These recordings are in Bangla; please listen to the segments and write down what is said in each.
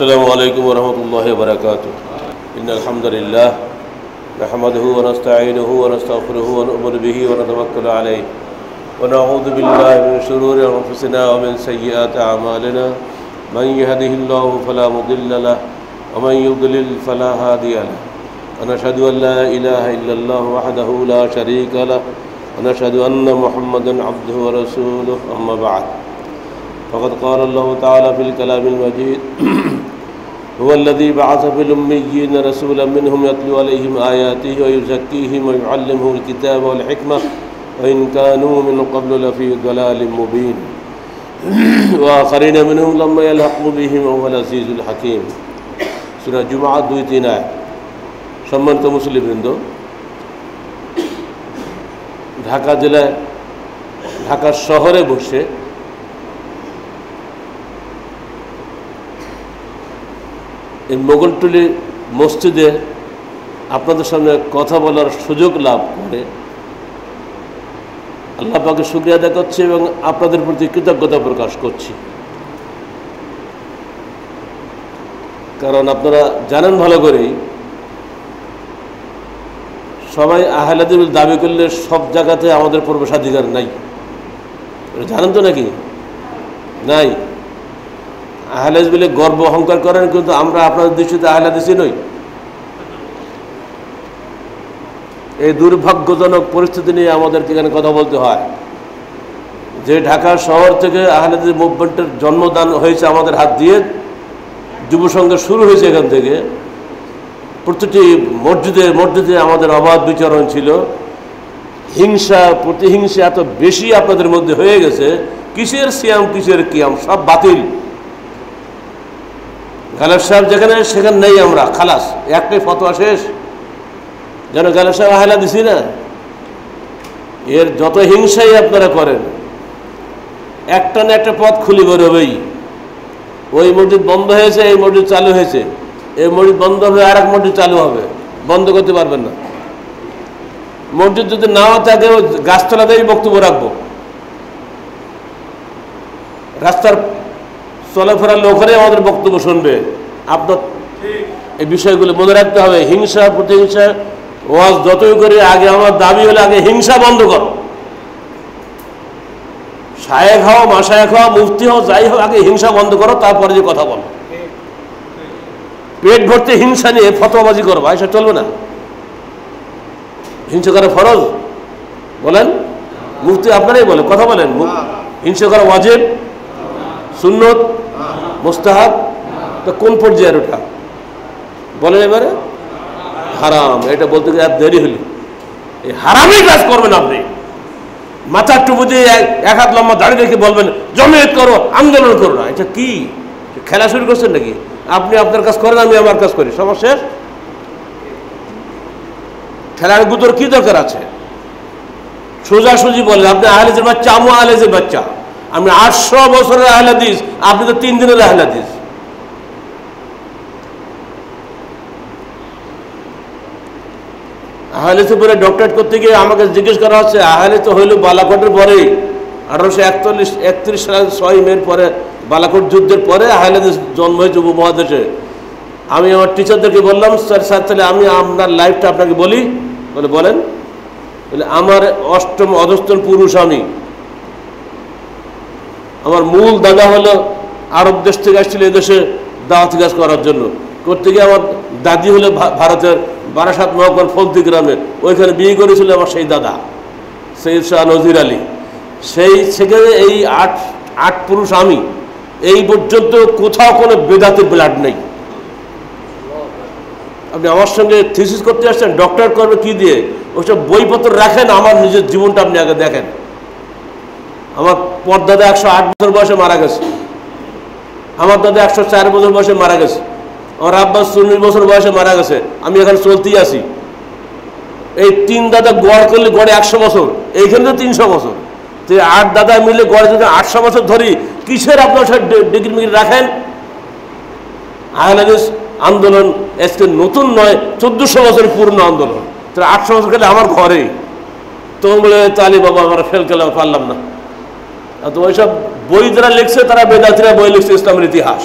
السلام عليكم ورحمة الله وبركاته. إن الحمد لله نحمده ونستعينه ونستغفره ونؤمن به ونتوكل عليه. ونعوذ بالله من شرور أنفسنا ومن سيئات أعمالنا. من يهده الله فلا مضل له ومن يضلل فلا هادي له. ونشهد أن لا إله إلا الله وحده لا شريك له. ونشهد أن محمدا عبده ورسوله. أما بعد فقد قال الله تعالى في الكلام المجيد هو الذي بعث في الأميين رسولا منهم يتلو عليهم آياته ويزكيهم ويعلمهم الكتاب والحكمة وإن كانوا من قبل لفي ضلال مبين وآخرين منهم لما يلحقوا بهم وهو العزيز الحكيم سورة جمعة দুই তিন আয় সম্মানিত মুসলিমবৃন্দ ঢাকা জেলায় ঢাকা শহরে বসে এই মোগলটুলি মসজিদে আপনাদের সামনে কথা বলার সুযোগ লাভ করে আল্লাহ পাকে শুক্রিয়া আদায় করছি এবং আপনাদের প্রতি কৃতজ্ঞতা প্রকাশ করছি। কারণ আপনারা জানেন ভালো করেই, সবাই আহলাদিল দাবি করলে সব জায়গাতে আমাদের প্রবেশাধিকার নাই। জানেন তো নাকি? নাই। আহলাজ বলে গর্ব অহংকার করেন, কিন্তু আমরা আপনাদের দৃষ্টিতে আহলাদিসই নই। এই দুর্ভাগ্যজনক পরিস্থিতি নিয়ে আমাদেরকে এখানে কথা বলতে হয়। যে ঢাকা শহর থেকে আহলাদিস মুভমেন্টের জন্মদান হয়েছে আমাদের হাত দিয়ে যুব সংঘ শুরু হয়েছে এখান থেকে। প্রতিটি মসজিদে মসজিদে আমাদের অবাধ বিচরণ ছিল। হিংসা, প্রতিহিংসা এত বেশি আপনাদের মধ্যে হয়ে গেছে, কিসের সিয়াম, কিসের কিয়াম, সব বাতিল। গালেব সাহেব যেখানে, সেখানে নেই আমরা, খালাস। একটাই ফতোয়া শেষ। যেন গালেব সাহেব আহলা দিছি না? এর যত হিংসাই আপনারা করেন, একটা না একটা পথ খুলি বেরোবেই। ওই মসজিদ বন্ধ হয়েছে, এই মসজিদ চালু হয়েছে। এই মসজিদ বন্ধ হয়ে আর এক মসজিদ চালু হবে। বন্ধ করতে পারবেন না। মসজিদ যদি নাও থাকে গাছতলাতেই বক্তব্য রাখব। রাস্তার চলাফেরার লোকেরাই আমাদের বক্তব্য শুনবে। আপনার এই বিষয়গুলো মনে রাখতে হবে, হিংসা, প্রতিহিংসা, ওয়াজ যতই করে, আগে আমার দাবি হলে আগে হিংসা বন্ধ করো। সায়েক হও মাসায়েক হও, মুফতি হও, যাই হোক, আগে হিংসা বন্ধ করো, তারপরে যে কথা বলো। পেট ভর্তি হিংসা নিয়ে ফতোয়াবাজি করব এসব চলবে না। হিংসা করা ফরজ? বলেন? মুফতি আপনারাই বলেন, কথা বলেন। হিংসা করা ওয়াজেব? সুন্নত? মোস্তাহাব? তো কোন পর্যায়ের ওটা? বলেন এবারে। হারাম। এটা বলতে গেলে দেরি হলি। এই হারামই কাজ করবেন আপনি। মাথার টুপু দিয়ে এক হাত লম্বা দাঁড়িয়ে রেখে বলবেন, জমিয়ত করো, আন্দোলন করো না। এটা কি? খেলা শুরু করছেন নাকি? আপনি আপনার কাজ করেন, আমি আমার কাজ করি। সমস্যা শেষ? খেলার গুতোর কি দরকার আছে? সোজাসুজি বলেন, আপনি আহলেজের বাচ্চা আমু আহলেজের বাচ্চা। আমি আটশো বছরের আহলাদিস, আপনি তো তিন দিনের আহলাদিস। আহলেতে পরে ডক্টরেট করতে গিয়ে আমাকে জিজ্ঞেস করা হচ্ছে আহলে তো হইল বালাকোটের পরেই। আঠারোশো একচল্লিশ, একত্রিশ সাল ছয় মের পরে, বালাকোট যুদ্ধের পরে আহলেদিস জন্ম হয়েছে উপমহাদেশে। আমি আমার টিচারদেরকে বললাম, স্যার স্যার, তাহলে আমি আপনার লাইফটা আপনাকে বলি। বলে, বলেন। বলে, আমার অষ্টম অধস্তন পুরুষ আমি। আমার মূল দাদা হলো আরব দেশ থেকে আসছিল এদেশে দাওয়াতি কাজ করার জন্য। করতে গিয়ে আমার দাদি হলো ভারতের বারাসাত মহকুমার ফলতি গ্রামে ওইখানে বিয়ে করেছিল আমার সেই দাদা, সৈয়দ শাহ নজির আলী। সেই, সেখানে এই আট আট পুরুষ আমি, এই পর্যন্ত কোথাও কোনো বেদাতে ব্লাড নেই। আপনি আমার সঙ্গে থিসিস করতে আসছেন ডক্টর করবে কি দিয়ে? ওইসব বইপত্র রাখেন, আমার নিজের জীবনটা আপনি আগে দেখেন। আমার পরদাদা একশো আট বছর বয়সে মারা গেছে। আমার দাদা একশো চার বছর বয়সে মারা গেছে। আমার আব্বাস চল্লিশ বছর বয়সে মারা গেছে। আমি এখন চলতেই আছি। এই তিন দাদা গড় করলে গড়ে একশো বছর। এইখানে তো তিনশো বছর। তো আট দাদা মিলে গড়ে যদি আটশো বছর ধরি, কিসের আপনার সব ডিগ্রি মিগ্রি রাখেন? আহলাদিস আন্দোলন, আজকে নতুন নয়, চোদ্দশো বছর পূর্ণ আন্দোলন। তাহলে আটশো বছর গেলে আমার ঘরে তখন বলে, তালি বাবা, আমরা ফেল খেলে পারলাম না। তো ওইসব বই যারা লিখছে, তারা বেদাতিরা বই লিখছে ইসলামের ইতিহাস।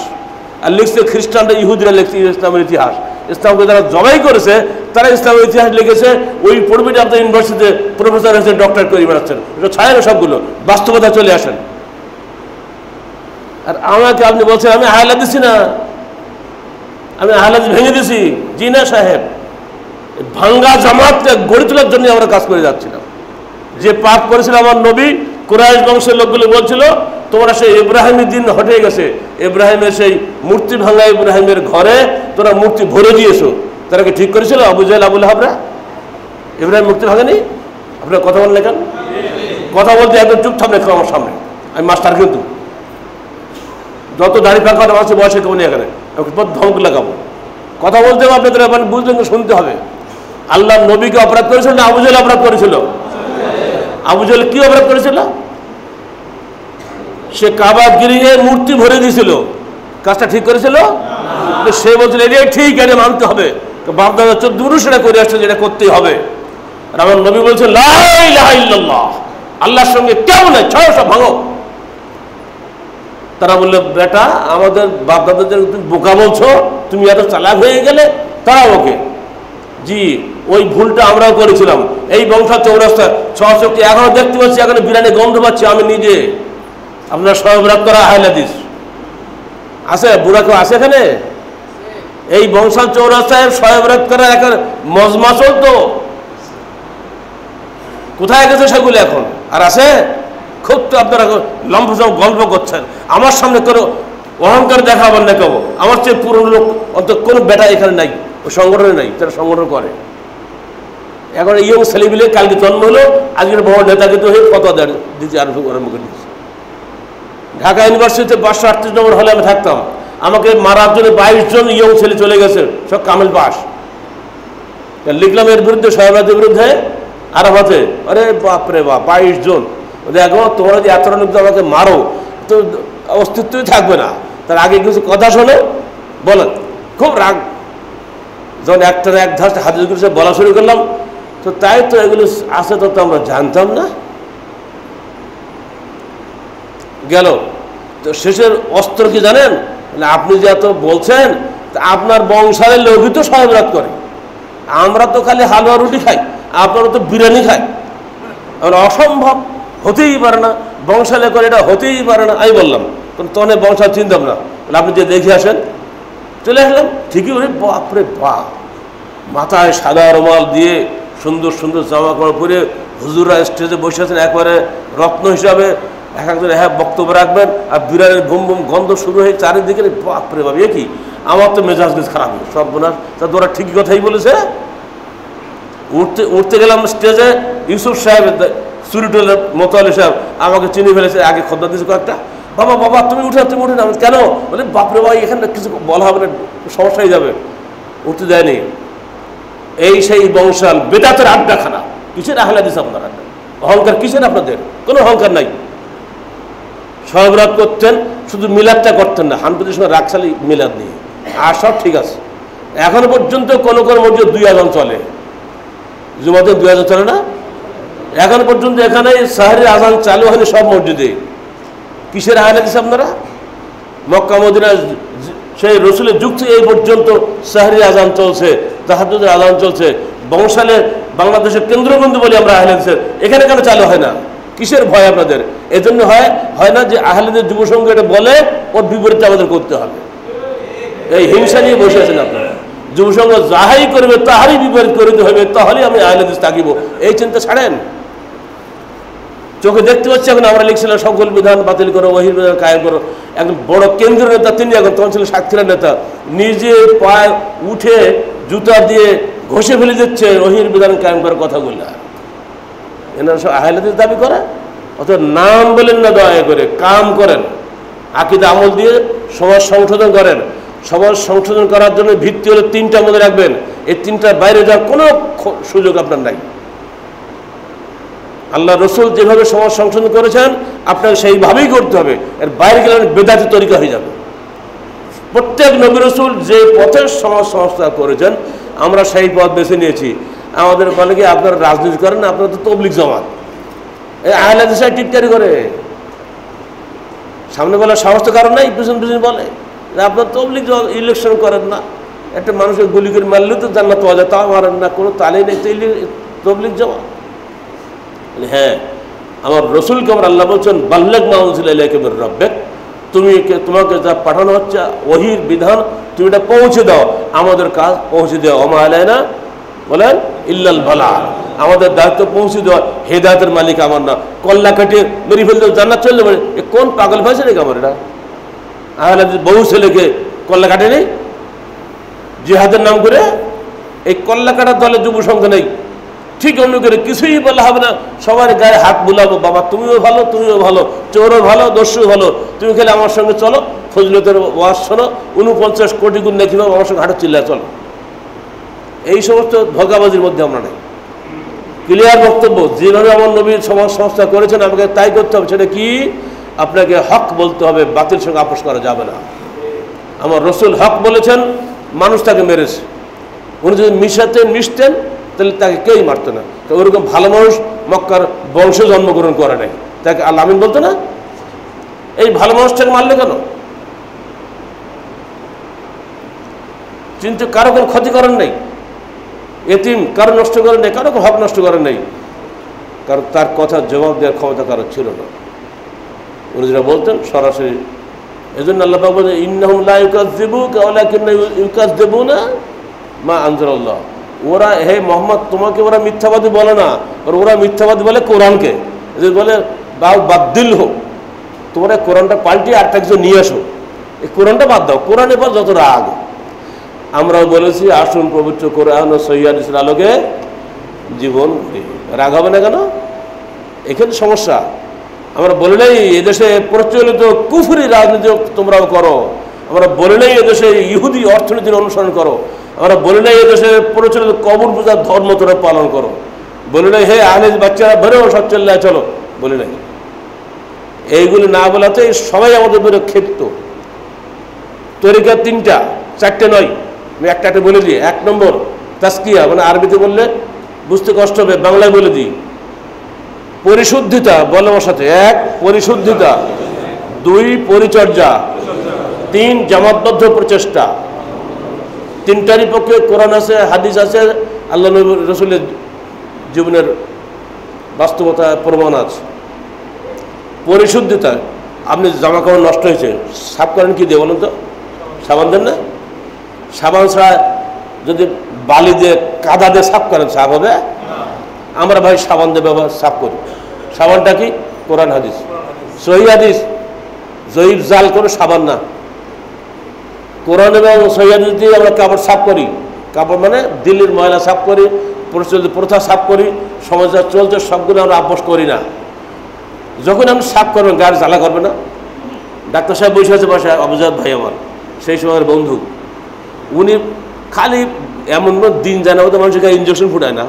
আর লিখছে খ্রিস্টানরা, ইহুদিরা লিখছে ইসলামের ইতিহাস। ইসলামকে যারা জবাই করেছে, তারা ইসলামের ইতিহাস লিখেছে। ওই পড়বিটা আপনার ইউনিভার্সিটিতে প্রফেসর হয়েছে ডক্টর করে বেড়াচ্ছেন এটা ছায় না সবগুলো, বাস্তবতা চলে আসেন আর আমাকে আপনি বলছেন, আমি হায়লা দিছি না। আমি হায়লা ভেঙে দিছি। জি না, সাহেব। ভাঙ্গা জামাতকে গড়ে তোলার জন্য আমরা কাজ করে যাচ্ছিলাম। যে পাপ করেছিল আমার নবী কুরাইশ বংশের লোকগুলো বলছিল, তোমরা সেই ইব্রাহিমের দিন হটে গেছে। ইব্রাহিমের সেই মূর্তি ভাঙ্গা ইব্রাহিমের ঘরে তোরা মূর্তি ভরে দিয়েছ। তারা কি ঠিক করেছিল, আবু জাহেল, আবুল হাবরা ইব্রাহিম মূর্তি ভাঙেনি? আপনার কথা বললেন কেন? কথা বলতে একদম চুপ থাকলে আমার সামনে। আমি মাস্টার কিন্তু। যত দাড়ি পাকা আছে বয়সে কেমন এখানে। ধমক লাগাবো। কথা বলতে হবে, আপনাদের মানে বুঝলেন শুনতে হবে। আল্লাহ নবীকে অপরাধ করেছিল না আবু জাহেল অপরাধ করেছিল? আবু জাহেল কি অপরাধ করেছিল? সে কাবা গিরিয়ে মূর্তি ভরে দিয়েছিল। কাজটা ঠিক করেছিল? সে বলছিল এটাই ঠিক, এটা মানতে হবে। তো বাপদাদা চোদ্দ পুরুষ এটা করে আসছে যেটা করতেই হবে। আমার নবী বলছে আল্লাহর সঙ্গে কেমন নয় ছয় সব ভাঙো। তারা বলল, বেটা, আমাদের বাপদাদাদের তুমি বোকা বলছো, তুমি এত চালাক হয়ে গেলে তারা ওকে। জি। ওই ভুলটা আমরাও করেছিলাম। এই বংশা চৌরাস্তা ছশোকে এখনও দেখতে পাচ্ছি, এখনও বিরিয়ানি গন্ধ পাচ্ছি আমি নিজে। আপনার সহবরাত করা হাইলাদিস। আছে, বুড়া কেউ আছে এখানে? এই বংশাল চৌরাস্তায় সহবরাত করা এখন মজমা চলতো কোথায় গেছে সেগুলো এখন? আর আছে? খুব তো আপনারা লম্ফসম গল্প করছেন। আমার সামনে কোনো অহংকার দেখাবার না কেউ। আমার চেয়ে পুরনো লোক অন্ত কোনো বেটা এখানে নাই, ও সংগঠনে নাই, তারা সংগঠন করে। এখন ইয়ং ছেলেমিলে কালকে জন্ম হলো, আজকের বড় নেতা কিন্তু হয়ে কত দিচ্ছে আরম্ভ ওরা মুখে দিচ্ছে ঢাকা ইউনিভার্সিটিতে পাঁচশো আটত্রিশ নম্বর হলে আমি থাকতাম। আমাকে মারার জন্য বাইশ জন ইয়ং ছেলে চলে গেছে, সব কামেল পাস লিখলাম এর বিরুদ্ধে সহবাদের বিরুদ্ধে আরাফাতে আরে বাপরে বাপ, বাইশ জন। দেখো, তোমরা যে এতটা লোক আমাকে মারো, তো অস্তিত্বই থাকবে না। তার আগে কিছু কথা শোনো, বলেন। খুব রাগ। যখন একটা এক ধাস হাতে করে বলা শুরু করলাম তো তাই তো এগুলো আছে তো আমরা জানতাম না। গেল। তো শেষের অস্ত্র কি জানেন? আপনি যে এত বলছেন আপনার বংশালের লোকই তো সহবরাত করে। আমরা তো খালি হালুয়া রুটি খাই, আপনারা তো বিরিয়ানি খাই। আমরা অসম্ভব, হতেই পারে না, বংশালে করে এটা হতেই পারে না, আমি বললাম। কারণ তখন বংশাল চিনতাম না। আপনি যে দেখে আসেন, চলে আসলাম। ঠিকই ওরে বাপরে বাপ, মাথায় সাদা রুমাল দিয়ে সুন্দর সুন্দর জামা কাপড় পরে হুজুররা স্টেজে বসে আছেন, একবারে রত্ন হিসাবে। এক একজন হ্যাঁ বক্তব্য রাখবেন আর বিড়ালের ভুম ভুম গন্ধ শুরু হয়ে চারিদিকে, বাপরে বাপ কি? আমার তো মেজাজ মেজ খারাপ সব বোনার তা তোরা ঠিকই কথাই বলেছে। উঠতে উঠতে গেলাম স্টেজে, ইউসুফ সাহেব সুরিটুলের মোতালি সাহেব আমাকে চিনি ফেলেছে, আগে খদ্দা দিয়েছে কয়েকটা। বাবা বাবা, তুমি উঠে তুমি উঠে না কেন? বলে, বাপরে ভাই, এখানে কিছু বলা হবে না সমস্যা হয়ে যাবে। উঠতে দেয়নি। এই সেই বংশাল বেদাতের আড্ডাখানা। কিসের আহলা দিছে আপনার অহংকার কিসের আপনাদের? কোনো অহংকার নাই। সহবরাত করতেন, শুধু মিলাদটা করতেন না। হানপুদের সঙ্গে রাখসালি মিলাদ নিয়ে আর সব ঠিক আছে। এখনও পর্যন্ত কোনো কোনো মসজিদ দুই আজান চলে। জুমাতে দুই আজান চলে না? এখন পর্যন্ত এখানে সাহারির আজান চালু হয়নি সব মসজিদে। কিসের আহলে দিছে আপনারা? মক্কা, মদিনা সেই রসুলের যুগ থেকে এই পর্যন্ত সাহারি আজান চলছে তাহাজুদের আজান চলছে। বংশালে বাংলাদেশের কেন্দ্রবন্ধু বলি আমরা আহলেদের এখানে কেন চালু হয় না? কিসের ভয় আপনাদের? এজন্য হয় হয় না যে আহলেদের যুব সংঘ এটা বলে, ওর বিপরীতে আমাদের করতে হবে। এই হিংসা নিয়ে বসে আছেন আপনারা। যুব সংঘ যাহাই করবে, তাহারই বিপরীত করিতে হবে, তাহলেই আমি আহলেদিস থাকিব এই চিন্তা ছাড়েন? চোখে দেখতে পাচ্ছি এখন আমরা লিখছিলাম সকল বিধান বাতিল করো ওহির বিধান কায়েম করো। একজন বড় কেন্দ্রীয় নেতা, তিনি এখন তখন ছিলেন সাক্ষীরা নেতা। নিজে পায়ে উঠে জুতা দিয়ে ঘষে ফেলে দিচ্ছে ওহির বিধান কায়েম করার কথাগুলো। এনারা সব আহলাদের দাবি করে অথবা নাম বলেন না দয়া করে, কাম করেন। আকিদা আমল দিয়ে সমাজ সংশোধন করেন। সমাজ সংশোধন করার জন্য ভিত্তি হলো তিনটা মধ্যে রাখবেন। এই তিনটার বাইরে যাওয়ার কোনো সুযোগ আপনার নাই। আল্লাহ রসুল যেভাবে সমাজ সংশোধন করেছেন আপনাকে সেইভাবেই করতে হবে। এর বাইরে গেলে বেদাতি তরিকা হয়ে যাবে। প্রত্যেক নবী রসুল যে পথের সমাজ সংস্থা করেছেন আমরা সেই পথ বেছে নিয়েছি। আমাদের বলে কি আপনারা রাজনীতি করেন আপনারা তো তবলিক জমাত। এই আহলা টিটকারি করে। সামনে বলার সাহস তো কারণ নাই পিছন পিছন বলে। আপনার তবলিগ ইলেকশন করেন না। একটা মানুষের গুলি করে মারলে তো জান্নাত পাওয়া যায় তাও মারেন না কোনো তালেই নেই তো যাওয়া বলে, হ্যাঁ আমার রসুলকে আমার আল্লাহ বলছেন বাল্লেক আলাইকেমের রব্বেক, তুমি তোমাকে যা পাঠানো হচ্ছে, ওহির বিধান, তুমি এটা পৌঁছে দাও, আমাদের কাজ পৌঁছে দাও আমা আলাইনা বলেন, ইল্লাল ভালা আমাদের দায়িত্ব পৌঁছে দেওয়া হেদায়তের মালিক আমার না, কল্লা কাটিয়ে মেরি ফেলতে জান্নাত চললে বলে এ কোন পাগল ভাইছে নাকি আমার এটা? আহলে বহু ছেলেকে কল্লা কাটে নেই জিহাদের নাম করে, এই কল্লা কাটার দলে যুব সংঘ নেই। ঠিক অন্য করে কিছুই বলা হবে না। সবার গায়ে হাত বুলাবো, বাবা তুমিও ভালো তুমিও ভালো, চোরও ভালো দস্যু ভালো। তুমি খেলে আমার সঙ্গে চলো, ফজলতের ওয়াজ শোনো, উনপঞ্চাশ কোটি গুণ দেখি আমার সঙ্গে হাঁটো চিল্লা চলো। এই সমস্ত ধোকাবাজির মধ্যে আমরা নেই। ক্লিয়ার বক্তব্য, যেভাবে আমার নবীর সমাজ সংস্থা করেছেন, আমাকে তাই করতে হবে, সেটা কি? আপনাকে হক বলতে হবে, বাতিল সঙ্গে আপোষ করা যাবে না। আমার রসুল হক বলেছেন, মানুষ তাকে মেরেছে। উনি যদি মিশাতে মিশতেন তাহলে তাকে কেউই মারতো না। তো ওরকম ভালো মানুষ মক্কার বংশ জন্মগ্রহণ করে নাই। তাকে আল্লাহ আমিন বলতো না? এই ভালো মানুষটাকে মারলে কেন? কিন্তু কারও কোনো ক্ষতি করেন নাই। এতিম কারও নষ্ট করেন নাই, কারও হক নষ্ট করেন নাই। কারণ তার কথার জবাব দেওয়ার ক্ষমতা কারও ছিল না। উনি যেটা বলতেন সরাসরি এই জন্য আল্লাহ পাক বলছেন ইন্নাহুম লা ইউকাযযিবুকা ওয়ালাকিন্না ইউকাযযিবুনা মা আনজালাল্লাহ। ওরা, হে মোহাম্মদ, তোমাকে ওরা মিথ্যাবাদী বলে না। আর ওরা মিথ্যাবাদী বলে কোরআনকে। যে বলে বাদ্দিল হোক তোমরা কোরআনটা পাল্টিয়ে আটটা কিছু নিয়ে আসো। এই কোরআনটা বাদ দাও। কোরআন এবার যত রাগ। আমরাও বলেছি, আসুন পবিত্র কোরআন ও সৈয়াদ ইসলাম আলোকে জীবন রাগ হবে না কেন? এখানে সমস্যা। আমরা বলে নেই এদেশে প্রচলিত কুফুরি রাজনীতি তোমরাও করো। আমরা বলে নেই এদেশে ইহুদি অর্থনীতির অনুসরণ করো। আমরা বলে নেই এদেশে প্রচলিত কবর পূজার ধর্ম তোরা পালন করো। বলে নেই, হে আহলেজ বাচ্চারা, বেরো সচ্চল্লায় চলো বলে নেই। এইগুলি না বলাতে সবাই আমাদের বেরো ক্ষিপ্ত। তরিকা তিনটা, চারটে নয়। আমি একটা একটা বলে দিই। এক নম্বর তাস্কিয়া মানে আরবিতে বললে বুঝতে কষ্ট হবে, বাংলায় বলে দিই। পরিশুদ্ধিতা, বলে আমার সাথে। এক, পরিশুদ্ধিতা। দুই, পরিচর্যা। তিন, জামাতবদ্ধ প্রচেষ্টা। তিনটারই পক্ষে কোরআন আছে, হাদিস আছে, আল্লাহ রসুলের জীবনের বাস্তবতা, প্রমাণ আছে। পরিশুদ্ধিতা, আপনি জামা কাপড় নষ্ট হয়েছে, সাফ করেন কি দিয়ে বলুন তো? সাবান দেন না? সাবান ছাড়া যদি বালি দিয়ে, কাদা দিয়ে সাফ করেন, সাফ হবে? আমরা ভাই সাবান দিয়ে ব্যবহার, সাফ করি। সাবানটা কি? কোরআন, হাদিস। সহি হাদিস? জয়ীব জাল করে সাবান না। কোরআন এবং হাদিস দিয়ে আমরা কাপড় সাফ করি, কাপড় মানে দিল্লির ময়লা সাফ করি, প্রচলিত প্রথা সাফ করি, সমাজ যা চলছে সবগুলো আমরা আপোষ করি না। যখন আপনি সাফ করবেন গায়ের জ্বালা করবে না। ডাক্তার সাহেব বসে আছে বাসায় অবজাদ ভাই আমার, সেই সময়ের বন্ধু। উনি খালি এমন দিন জানা মতো মানুষের গায়ে ইঞ্জেকশন ফুটায় না।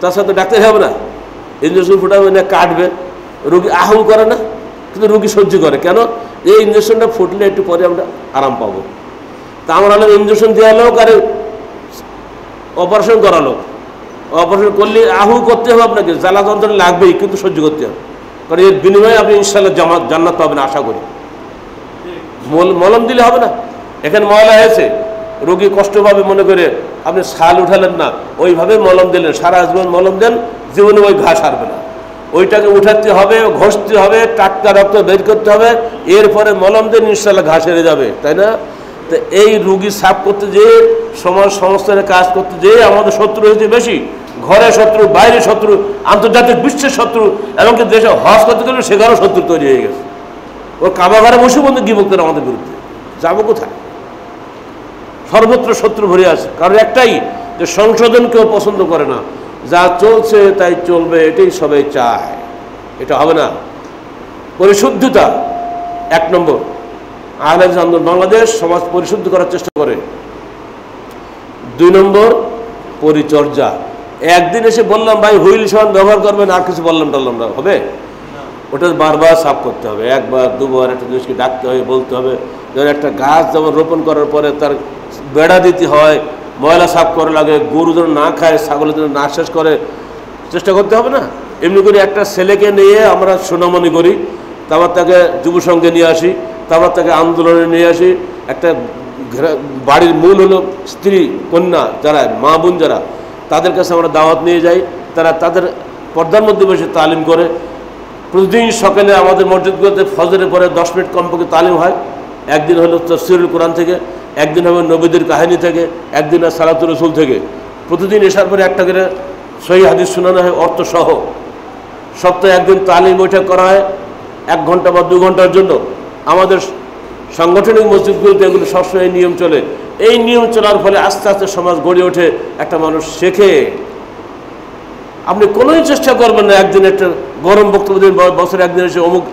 তার সাথে ডাক্তার হবে না ইঞ্জেকশন ফুটাবে না, কাটবে। রুগী আহম করে না, কিন্তু রুগী সহ্য করে। কেন? এই ইঞ্জেকশনটা ফুটলে একটু পরে আমরা আরাম পাবো। তা আমার হলো ইঞ্জেকশন দেওয়া লোক আর অপারেশন করালো অপারেশন করলে আহু করতে হবে আপনাকে, জ্বালা যন্ত্রণা লাগবেই, কিন্তু সহ্য করতে হবে। কারণ এর বিনিময়ে আপনি ইনশাল্লাহ জামা জান্নাত পাবেন আশা করি। মল- মলম দিলে হবে না? এখানে ময়লা হয়েছে, রোগী কষ্ট পাবে মনে করে আপনি শাল উঠালেন না, ওইভাবে মলম দিলেন, সারা জীবন মলম দেন, জীবনে ওই ঘাস হারবে না। ওইটাকে উঠাতে হবে, ঘষতে হবে, টাটকা রক্ত বের করতে হবে, এরপরে মলম দেন ইনশাল্লাহ ঘাস হেরে যাবে, তাই না? তো এই রুগী সাফ করতে যেয়ে, সমাজ সংস্থানে কাজ করতে যেয়ে আমাদের শত্রু হয়েছে বেশি। ঘরে শত্রু বাইরে শত্রু, আন্তর্জাতিক বিশ্বের শত্রু, এমনকি দেশে হজ করতে গেলে সেখানেও শত্রু তৈরি হয়ে গেছে। ও কাবাঘরে বসে বন্ধু গিবক্তের আমাদের বিরুদ্ধে? যাব কোথায়? সর্বত্র শত্রু ভরে আছে। কারণ একটাই, যে সংশোধন কেউ পছন্দ করে না। যা চলছে তাই চলবে, এটাই সবাই চায়। এটা হবে না। পরিশুদ্ধতা, এক নম্বর। আহলেজ আন্দোলন বাংলাদেশ সমাজ পরিশুদ্ধ করার চেষ্টা করে। দুই নম্বর, পরিচর্যা। একদিন এসে বললাম, ভাই, হুইল সমান ব্যবহার করবেন, আর কিছু বললাম টললাম না। হবে? ওটা বারবার সাফ করতে হবে। একবার, দুবার একটা জিনিসকে ডাকতে হবে, বলতে হবে। যেমন একটা গাছ যেমন রোপণ করার পরে তার বেড়া দিতে হয় ময়লা সাফ করা লাগে, গরু যেন না খায় ছাগলের যেন না শেষ করে, চেষ্টা করতে হবে না? এমনি করে একটা ছেলেকে নিয়ে আমরা সোনামনি করি, তারপর তাকে যুব সঙ্গে নিয়ে আসি, তারপর তাকে আন্দোলনে নিয়ে আসি। একটা বাড়ির মূল হলো স্ত্রী, কন্যা যারা, মা বোন যারা, তাদের কাছে আমরা দাওয়াত নিয়ে যাই। তারা তাদের পর্দার মধ্যে বসে তালিম করে। প্রতিদিন সকালে আমাদের মসজিদগুলোতে ফজরের পরে দশ মিনিট কমপক্ষে তালিম হয়। একদিন হলো তফসিরুল কোরআন থেকে। একদিন হবে নবীদের কাহিনী থেকে, একদিন আর সালাতুর রসুল থেকে। প্রতিদিন এসার পরে একটা করে সহি হাদিস শোনানো হয়, অর্থ সহ। সপ্তাহে একদিন তালিম বৈঠক করা হয়, এক ঘণ্টা বা দু ঘণ্টার জন্য। আমাদের সাংগঠনিক মসজিদগুলোতে এগুলো সবসময় নিয়ম চলে। এই নিয়ম চলার ফলে আস্তে আস্তে সমাজ গড়ে ওঠে, একটা মানুষ শেখে। আপনি কোনোই চেষ্টা করবেন না একদিন একটা গরম বক্তব্য দিন, বছরে একদিন এসে অমুক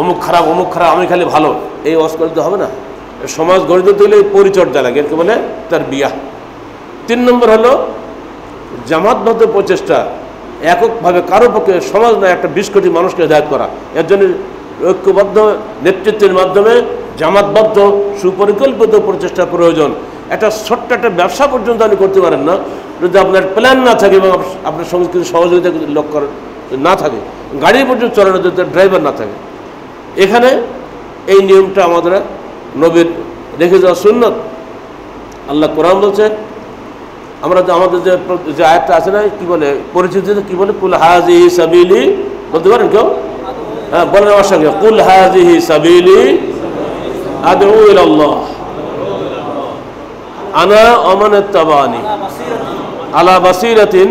অমুক খারাপ অমুক খারাপ, আমি খালি ভালো। এই করতে হবে না। সমাজ গড়ে তুলতে এই পরিচর্যা লাগে এরকে বলে তার বিয়া তিন নম্বর হলো জামাতবদ্ধ প্রচেষ্টা এককভাবে কারও পক্ষে সমাজ নয়, একটা বিশ কোটি মানুষকে হেদায়ত করা। এর জন্য ঐক্যবদ্ধ নেতৃত্বের মাধ্যমে জামাতবদ্ধ, সুপরিকল্পিত প্রচেষ্টা প্রয়োজন। একটা ছোট্ট একটা ব্যবসা পর্যন্ত আপনি করতে পারেন না। যদি আপনার প্ল্যান না থাকে এবং আপনার সঙ্গে কিছু সহযোগিতা লক্ষ্য না থাকে, গাড়ি পর্যন্ত চলানোর যদি ড্রাইভার না থাকে, এখানে এই নিয়মটা আমাদের নবীর রেখে যাওয়া সুন্নত। আল্লাহ কোরআন বলছে আমরা যে আমাদের যে যে আয়াতটা আছে না, কি বলে, পরিচিত কি বলে, কুল হাজি সাবিলি, বলতে পারেন কেউ? হ্যাঁ বলেন আমার সঙ্গে, কুল হাজিহি সাবিলি আদউ ইলাল্লাহ। আনা অমানের তাবানি আলা বাসিরাতিন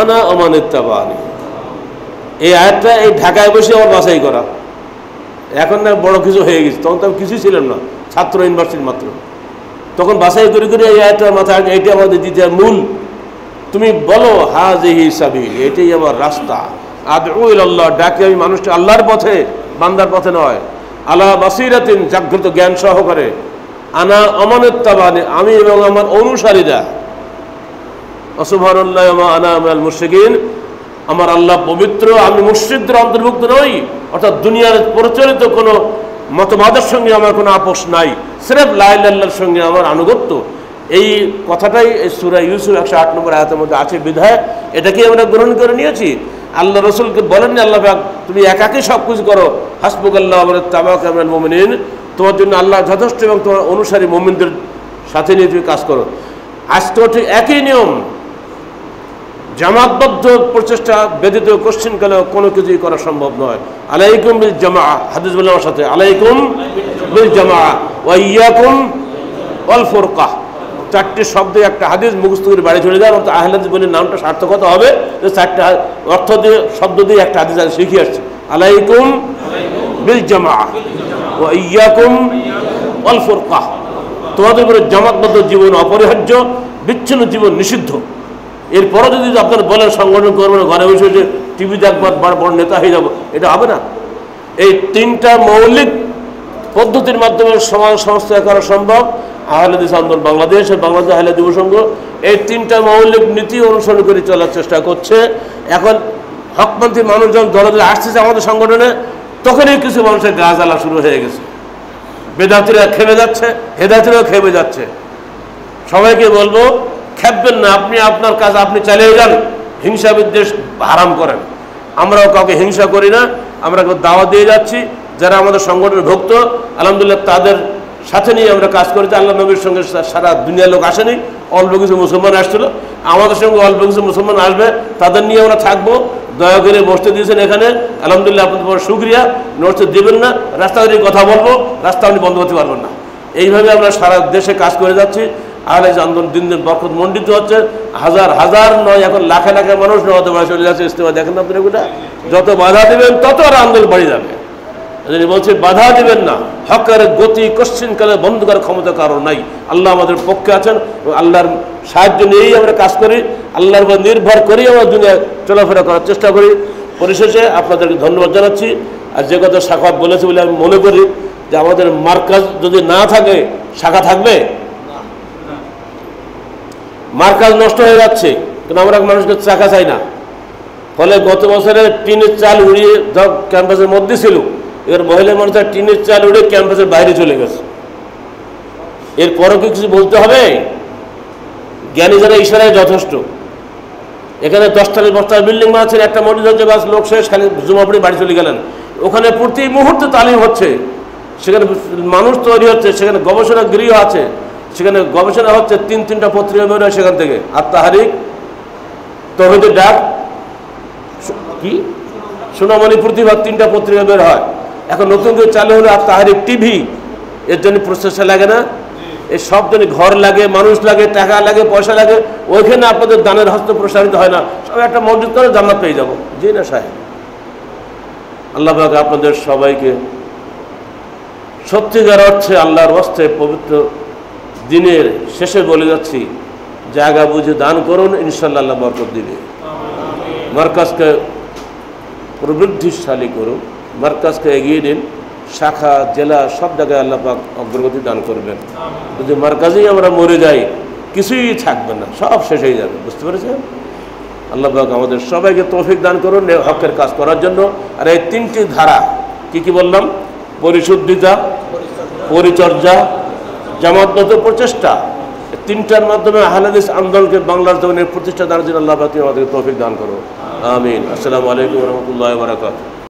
আনা অমানের তাবানি এই আয়াতটা এই ঢাকায় বসে আমার বাসাই করা। এখন না বড় কিছু হয়ে গেছে। তখন তো আমি কিছুই ছিলাম না, ছাত্র ইউনিভার্সিটির মাত্র। তখন বাসায় করে করে এই আয়টার মাথায় এইটা আমাদের দিতে মূল। তুমি বলো, হাজেহি সাবিল, এটাই আমার রাস্তা। আদউল আল্লাহ ডাকে আমি মানুষটা আল্লাহর পথে, বান্দার পথে নয়। আল্লাহ বাসিরাতিন, জাগ্রত জ্ঞান সহকারে। আনা অমানের তাবানে আমি এবং আমার অনুসারীরা। অসুভানুল্লাহ আনা আমাল মুশরিকিন। আমার আল্লাহ পবিত্র, আমি মুর্শিদদের অন্তর্ভুক্ত নই। অর্থাৎ দুনিয়ার প্রচলিত কোনো মতবাদের সঙ্গে আমার কোনো আপোষ নাই। স্রেফ লাইল্লাহর সঙ্গে আমার আনুগত্য। এই কথাটাই এই সুরা ইউসুফ একশো আট নম্বর আয়াতের মধ্যে আছে বিধায়। এটাকে আমরা গ্রহণ করে নিয়েছি? আল্লাহ রসুলকে বলেননি, আল্লাহ তুমি একাকে সব কিছু করো হাসবুক আল্লাহ তাবাক আমরান মোমিনিন। তোমার জন্য আল্লাহ যথেষ্ট এবং তোমার অনুসারী মোমিনদের সাথে নিয়ে তুমি কাজ করো। আজকেও ঠিক একই নিয়ম। জামাতবদ্ধ প্রচেষ্টা ব্যতীত কোশ্চিন কালে কোনো কিছুই করা সম্ভব নয়। আলাইকুম বিল জামা হাদিস বললাম আমার সাথে, আলাইকুম বিল জামা ওয়াইয়াকুম অল ফোরকাহ চারটি শব্দে একটা হাদিস মুখস্থ করে বাড়ি চলে যায় অর্থাৎ আহলাদিস বলে নামটা সার্থকতা হবে। যে চারটা অর্থ দিয়ে, শব্দ দিয়ে একটা হাদিস আজ শিখে আসছে। আলাইকুম বিল জামা ওয়াইয়াকুম অল ফোরকাহ তোমাদের উপরে জামাতবদ্ধ জীবন অপরিহার্য, বিচ্ছিন্ন জীবন নিষিদ্ধ। এরপরও যদি আপনারা বলেন সংগঠন করবেন ঘরে বসে বসে টিভি দেখবার বড় বড় নেতা হয়ে যাব, এটা হবে না। এই তিনটা মৌলিক পদ্ধতির মাধ্যমে সমাজ সংস্থা করা সম্ভব। আহলেদিস আন্দোলন বাংলাদেশ বাংলাদেশ আহলে যুব সংঘ এই তিনটা মৌলিক নীতি অনুসরণ করে চলার চেষ্টা করছে। এখন হকপন্থী মানুষ যখন দলে দলে আসতেছে আমাদের সংগঠনে, তখনই কিছু মানুষের গা জ্বালা শুরু হয়ে গেছে। বেদাতিরা খেপে যাচ্ছে হেদাতিরাও খেপে যাচ্ছে। সবাইকে বলব খেপবেন না, আপনি আপনার কাজ, আপনি চালিয়ে যান। হিংসা বিদ্বেষ হারাম করেন। আমরাও কাউকে হিংসা করি না, আমরা দাওয়া দিয়ে যাচ্ছি। যারা আমাদের সংগঠনের ভক্ত, আলহামদুলিল্লাহ তাদের সাথে নিয়ে আমরা কাজ করেছি আল্লাহ নবীর সঙ্গে সারা দুনিয়ার লোক আসেনি, অল্প কিছু মুসলমান আসছিল। আমাদের সঙ্গে অল্প কিছু মুসলমান আসবে, তাদের নিয়ে আমরা থাকব। দয়া করে বসতে দিয়েছেন এখানে। আলহামদুলিল্লাহ আপনাদের বড় সুক্রিয়া নোটস দিবেন না, রাস্তাঘাটে কথা বলব, রাস্তা আপনি বন্ধ করতে পারবেন না। এইভাবে আমরা সারা দেশে কাজ করে যাচ্ছি। এই আন্দোলন দিন দিন বরকত মণ্ডিত হচ্ছে। হাজার হাজার নয়, এখন লাখে লাখে মানুষ নবাতে বাড়ি চলে যাচ্ছে ইস্তেমা দেখেন না আপনি এগুলা? যত বাধা দেবেন, তত আর আন্দোলন বাড়ি যাবে। এজন্য বলছে, বাধা দিবেন না। হকের গতি কালে বন্ধ করার ক্ষমতা কারও নাই। আল্লাহ আমাদের পক্ষে আছেন আল্লাহর সাহায্য নিয়েই আমরা কাজ করি। আল্লাহর উপর নির্ভর করেই আমরা দুনিয়ায় চলাফেরা করার চেষ্টা করি। পরিশেষে আপনাদেরকে ধন্যবাদ জানাচ্ছি। আর যে কথা শাখা বলেছে বলে আমি মনে করি যে আমাদের মার্কাজ যদি না থাকে, শাখা থাকবে মার্কাজ নষ্ট হয়ে যাচ্ছে কিন্তু আমরা মানুষকে চাকা চাই না? ফলে গত বছরে টিনের চাল উড়িয়ে ধর ক্যাম্পাসের মধ্যে ছিল, এবার মহিলা মানুষের টিনের চাল উড়ে ক্যাম্পাসের বাইরে চলে গেছে। এরপরও কি কিছু বলতে হবে? জ্ঞানী যারা ইশারায় যথেষ্ট। এখানে দশতলা বস্তার বিল্ডিং বানাচ্ছেন, একটা হচ্ছে বাস, লোক শেষ, খালি জুমাপুরি বাড়ি চলে গেলেন। ওখানে প্রতি মুহূর্তে তালিম হচ্ছে, সেখানে মানুষ তৈরি হচ্ছে, সেখানে গবেষণা গৃহ আছে। সেখানে গবেষণা হচ্ছে তিন তিনটা পত্রিকা বের হয় সেখান থেকে। আত্মাহারিক তহিদের ডাক, কি? সোনামণি প্রতিভা তিনটা পত্রিকা বের হয়। এখন নতুন করে চালু হলো আত্মাহারিক টিভি, এর জন্য প্রসেসর লাগে না। এই সব জন্য ঘর লাগে, মানুষ লাগে, টাকা লাগে, পয়সা লাগে, ওইখানে আপনাদের দানের হস্ত প্রসারিত হয় না। সবাই একটা মসজিদ করে জান্নাত পেয়ে যাব। জি না, সাহেব? আল্লাহ আপনাদের সবাইকে সত্যিকার অর্থে আল্লাহর অস্তে পবিত্র দিনের শেষে বলে যাচ্ছি, জায়গা বুঝে দান করুন ইনশাল্লাহ বরকত দিবে। মার্কাজকে প্রবৃদ্ধিশালী করুন, মার্কাজকে এগিয়ে দিন শাখা, জেলা সব জায়গায় আল্লাহ পাক অগ্রগতি দান করবেন। যদি মার্কাজেই আমরা মরে যাই, কিছুই থাকবে না, সব শেষ হয়ে যাবে, বুঝতে পেরেছেন? আল্লাপাক আমাদের সবাইকে তৌফিক দান করুন হকের কাজ করার জন্য। আর এই তিনটি ধারা, কি কি বললাম? পরিশুদ্ধিতা, পরিচর্যা জামাতগত প্রচেষ্টা। তিনটার মাধ্যমে আহলাদিস আন্দোলনকে বাংলার জমিনের প্রতিষ্ঠা দানের জন্য আল্লাহ আমাদের তৌফিক দান করো আমিন। আসসালামু আলাইকুম রহমতুল্লাহ বারাকাতুহ।